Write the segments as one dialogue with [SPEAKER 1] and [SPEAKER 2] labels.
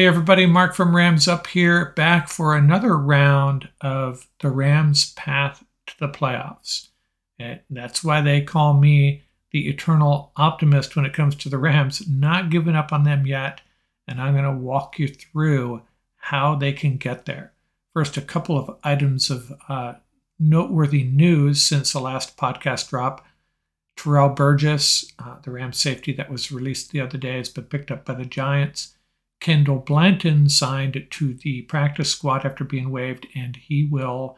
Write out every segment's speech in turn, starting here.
[SPEAKER 1] Hey everybody, Mark from Rams up here, back for another round of the Rams' path to the playoffs. And that's why they call me the eternal optimist when it comes to the Rams, not giving up on them yet. And I'm going to walk you through how they can get there. First, a couple of items of uh, noteworthy news since the last podcast drop. Terrell Burgess, uh, the Rams safety that was released the other day, has been picked up by the Giants. Kendall Blanton signed to the practice squad after being waived, and he will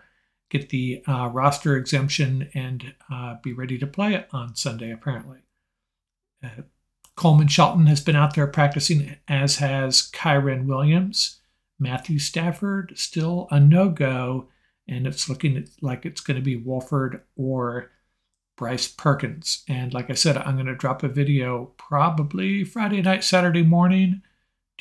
[SPEAKER 1] get the uh, roster exemption and uh, be ready to play on Sunday, apparently. Uh, Coleman Shelton has been out there practicing, as has Kyren Williams. Matthew Stafford, still a no go, and it's looking like it's going to be Wolford or Bryce Perkins. And like I said, I'm going to drop a video probably Friday night, Saturday morning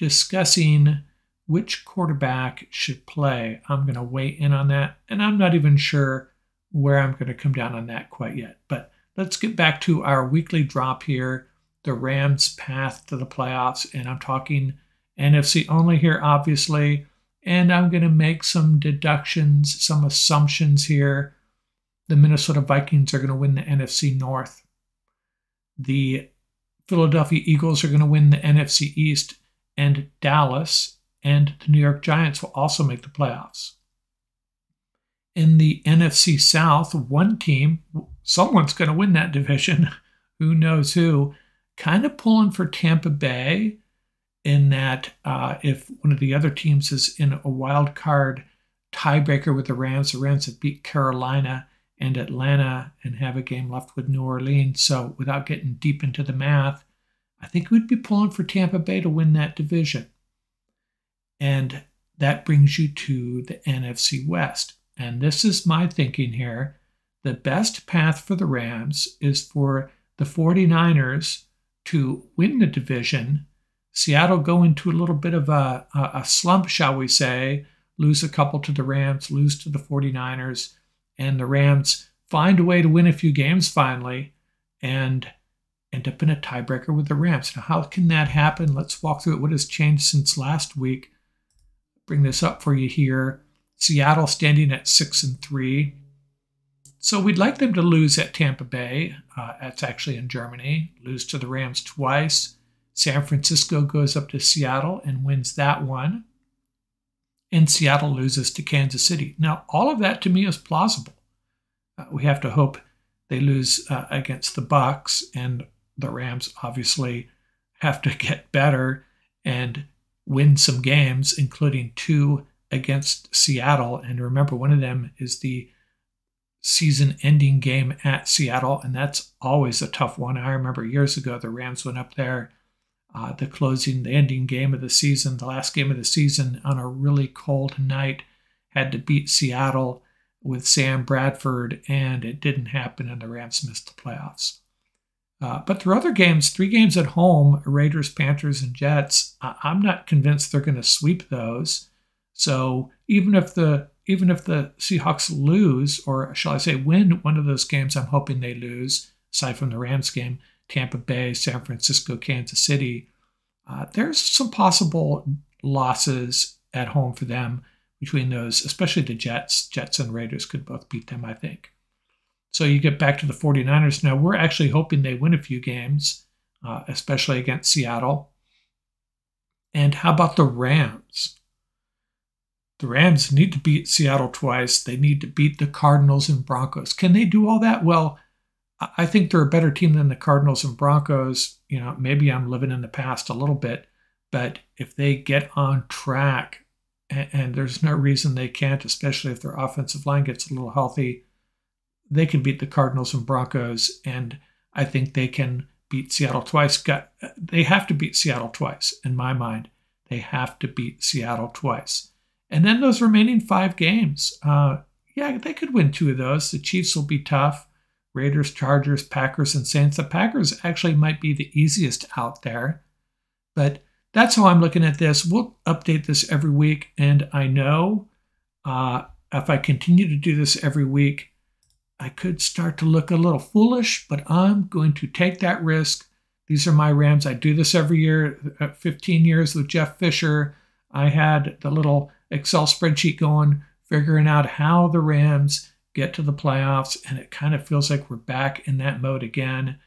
[SPEAKER 1] discussing which quarterback should play. I'm going to weigh in on that, and I'm not even sure where I'm going to come down on that quite yet. But let's get back to our weekly drop here the Rams' path to the playoffs. And I'm talking NFC only here, obviously. And I'm going to make some deductions, some assumptions here. The Minnesota Vikings are going to win the NFC North. The Philadelphia Eagles are going to win the NFC East and Dallas and the New York Giants will also make the playoffs. In the NFC South, one team, someone's going to win that division. who knows who? Kind of pulling for Tampa Bay in that uh, if one of the other teams is in a wild card tiebreaker with the Rams, the Rams have beat Carolina and Atlanta and have a game left with New Orleans. So without getting deep into the math, I think we'd be pulling for Tampa Bay to win that division. And that brings you to the NFC West. And this is my thinking here. The best path for the Rams is for the 49ers to win the division. Seattle go into a little bit of a, a slump, shall we say, lose a couple to the Rams, lose to the 49ers, and the Rams find a way to win a few games finally. And end up in a tiebreaker with the Rams. Now, how can that happen? Let's walk through it. What has changed since last week? Bring this up for you here. Seattle standing at six and three. So we'd like them to lose at Tampa Bay. Uh, that's actually in Germany. Lose to the Rams twice. San Francisco goes up to Seattle and wins that one. And Seattle loses to Kansas City. Now, all of that to me is plausible. Uh, we have to hope they lose uh, against the Bucs and the Rams obviously have to get better and win some games, including two against Seattle. And remember, one of them is the season ending game at Seattle, and that's always a tough one. I remember years ago the Rams went up there, uh, the closing, the ending game of the season, the last game of the season on a really cold night, had to beat Seattle with Sam Bradford, and it didn't happen, and the Rams missed the playoffs. Uh, but are other games, three games at home Raiders, Panthers, and Jets. I- I'm not convinced they're going to sweep those. So even if the even if the Seahawks lose, or shall I say win one of those games, I'm hoping they lose, aside from the Rams game, Tampa Bay, San Francisco, Kansas City, uh, there's some possible losses at home for them between those, especially the Jets. Jets and Raiders could both beat them, I think. So you get back to the 49ers. Now, we're actually hoping they win a few games, uh, especially against Seattle. And how about the Rams? The Rams need to beat Seattle twice. They need to beat the Cardinals and Broncos. Can they do all that? Well, I think they're a better team than the Cardinals and Broncos. You know, maybe I'm living in the past a little bit, but if they get on track, and, and there's no reason they can't, especially if their offensive line gets a little healthy, they can beat the Cardinals and Broncos, and I think they can beat Seattle twice. Got they have to beat Seattle twice in my mind. They have to beat Seattle twice, and then those remaining five games. Uh, yeah, they could win two of those. The Chiefs will be tough. Raiders, Chargers, Packers, and Saints. The Packers actually might be the easiest out there, but that's how I'm looking at this. We'll update this every week, and I know uh, if I continue to do this every week, I could start to look a little foolish, but I'm going to take that risk. These are my Rams. I do this every year, uh, 15 years with Jeff Fisher. I had the little Excel spreadsheet going, figuring out how the Rams get to the playoffs, and it kind of feels like we're back in that mode again,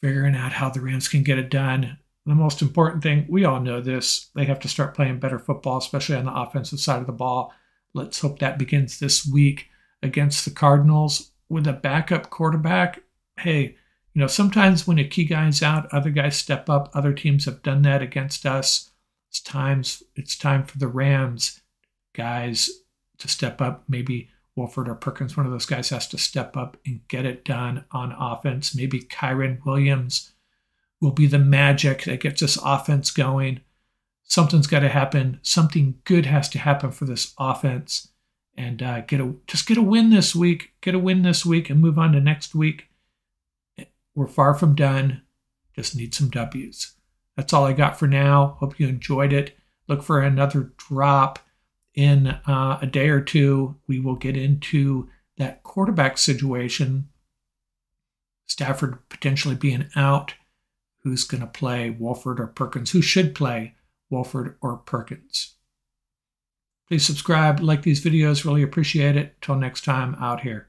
[SPEAKER 1] figuring out how the Rams can get it done. The most important thing, we all know this, they have to start playing better football, especially on the offensive side of the ball. Let's hope that begins this week against the Cardinals with a backup quarterback. Hey, you know, sometimes when a key guy's out, other guys step up. Other teams have done that against us. It's times it's time for the Rams guys to step up. Maybe Wolford or Perkins, one of those guys has to step up and get it done on offense. Maybe Kyren Williams will be the magic that gets this offense going. Something's got to happen. Something good has to happen for this offense, and uh, get a just get a win this week. Get a win this week and move on to next week. We're far from done. Just need some W's. That's all I got for now. Hope you enjoyed it. Look for another drop in uh, a day or two. We will get into that quarterback situation. Stafford potentially being out. Who's going to play Wolford or Perkins? Who should play Wolford or Perkins? Please subscribe, like these videos, really appreciate it. Till next time, out here.